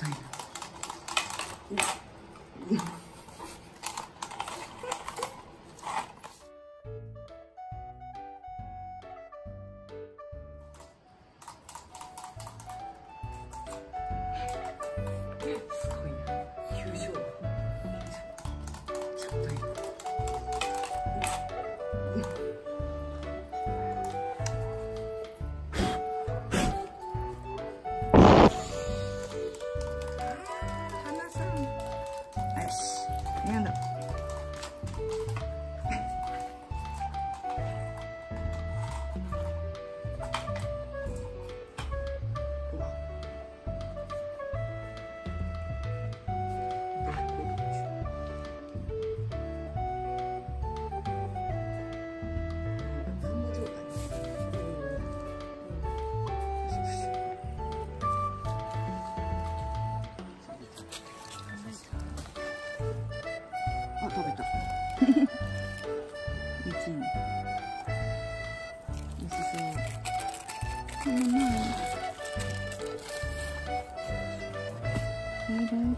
ないなしや食べた。一におしそう。この前い。る